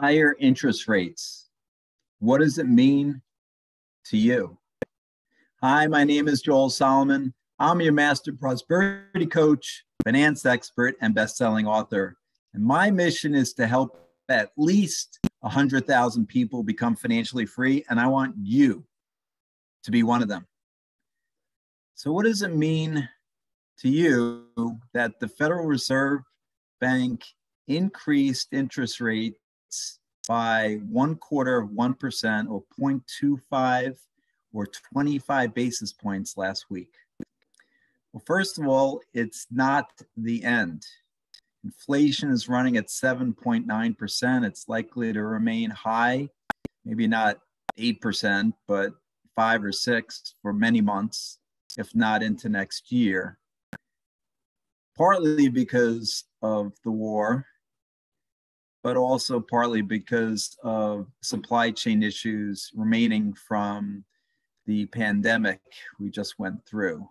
higher interest rates. What does it mean to you? Hi, my name is Joel Salomon. I'm your master prosperity coach, finance expert, and best-selling author. And my mission is to help at least 100,000 people become financially free, and I want you to be one of them. So, what does it mean to you that the Federal Reserve Bank increased interest rates by one quarter of 1% or 0.25 or 25 basis points last week? Well, first of all, it's not the end. Inflation is running at 7.9%. It's likely to remain high, maybe not 8%, but five or six for many months, if not into next year. Partly because of the war, but also partly because of supply chain issues remaining from the pandemic we just went through.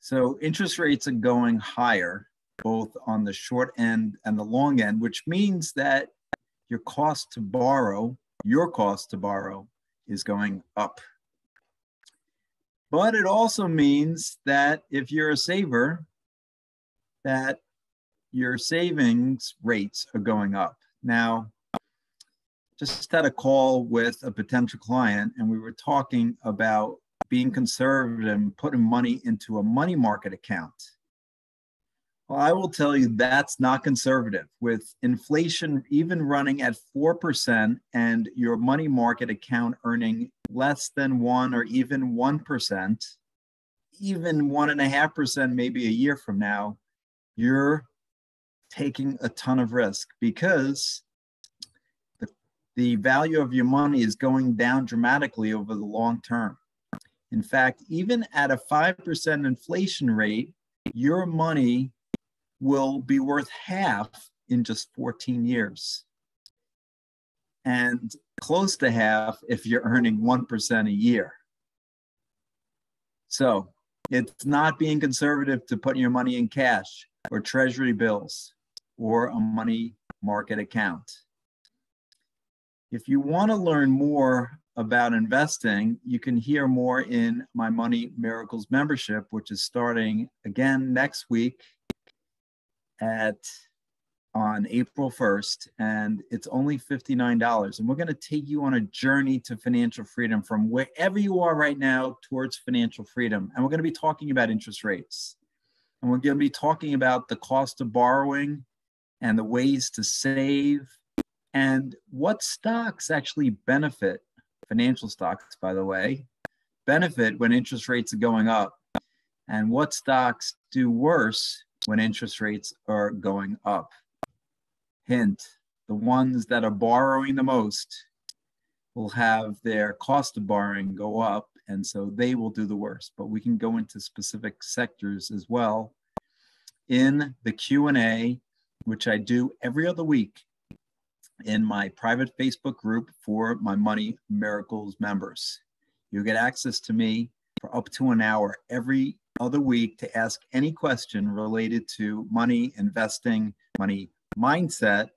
So interest rates are going higher, both on the short end and the long end, which means that your cost to borrow, your cost to borrow, is going up. But it also means that if you're a saver, that your savings rates are going up. Now, just had a call with a potential client, and we were talking about being conservative and putting money into a money market account. Well, I will tell you that's not conservative. With inflation even running at 4% and your money market account earning less than one or even 1%, even 1.5% maybe a year from now, you're taking a ton of risk because the, the value of your money is going down dramatically over the long term. In fact, even at a 5% inflation rate, your money will be worth half in just 14 years. And close to half if you're earning 1% a year. So it's not being conservative to put your money in cash or treasury bills or a money market account. If you want to learn more about investing, you can hear more in my Money Miracles membership, which is starting again next week at on April 1st, and it's only $59. And we're going to take you on a journey to financial freedom from wherever you are right now towards financial freedom. And we're going to be talking about interest rates. And we're going to be talking about the cost of borrowing and the ways to save and what stocks actually benefit, financial stocks, by the way, benefit when interest rates are going up, and what stocks do worse when interest rates are going up. Hint the ones that are borrowing the most will have their cost of borrowing go up, and so they will do the worst. But we can go into specific sectors as well in the Q&A, which I do every other week in my private Facebook group for my Money Miracles members. You get access to me for up to an hour every other week to ask any question related to money, investing, money mindset,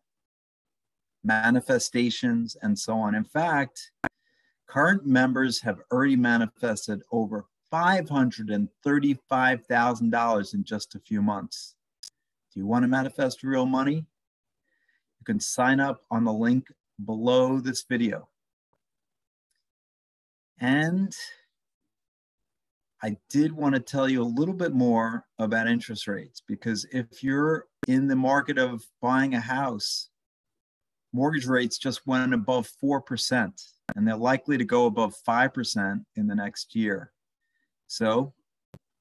manifestations, and so on. In fact, current members have already manifested over $535,000 in just a few months. Do you want to manifest real money? You can sign up on the link below this video. And I did want to tell you a little bit more about interest rates because if you're in the market of buying a house, mortgage rates just went above 4%, and they're likely to go above 5% in the next year. So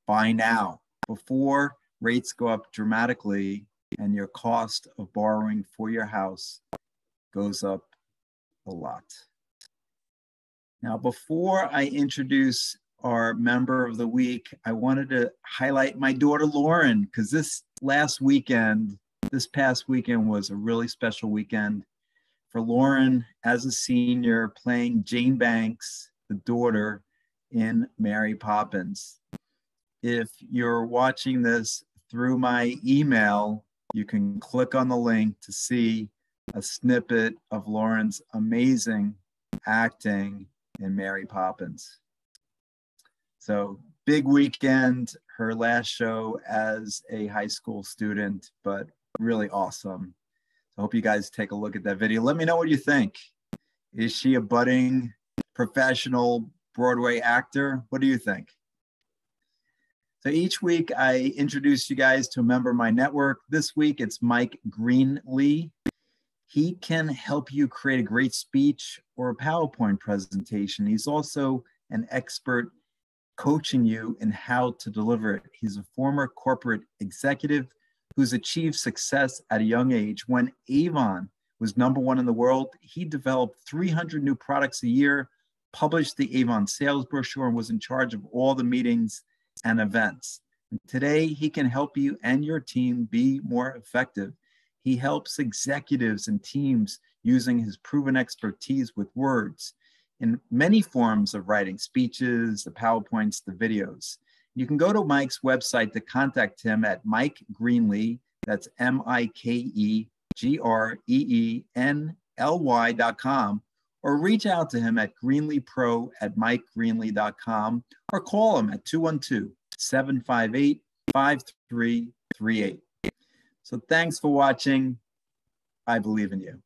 buy now before rates go up dramatically and your cost of borrowing for your house goes up a lot. Now, before I introduce our member of the week, I wanted to highlight my daughter Lauren because this last weekend, this past weekend was a really special weekend for Lauren as a senior playing Jane Banks, the daughter in Mary Poppins. If you're watching this through my email, you can click on the link to see a snippet of Lauren's amazing acting in Mary Poppins. So, big weekend, her last show as a high school student, but really awesome. I hope you guys take a look at that video. Let me know what you think. Is she a budding professional Broadway actor? What do you think? So each week I introduce you guys to a member of my network. This week it's Mike Greenlee. He can help you create a great speech or a PowerPoint presentation. He's also an expert coaching you in how to deliver it. He's a former corporate executive who's achieved success at a young age. When Avon was number one in the world, he developed 300 new products a year, published the Avon sales brochure, and was in charge of all the meetings and events. And today, he can help you and your team be more effective. He helps executives and teams using his proven expertise with words in many forms of writing speeches, the PowerPoints, the videos. You can go to Mike's website to contact him at Mike Greenlee. That's M I K E G R E E N L Y dot com or reach out to him at greenleepro at mikegreenlee.com or call him at 212 758 5338. So thanks for watching. I believe in you.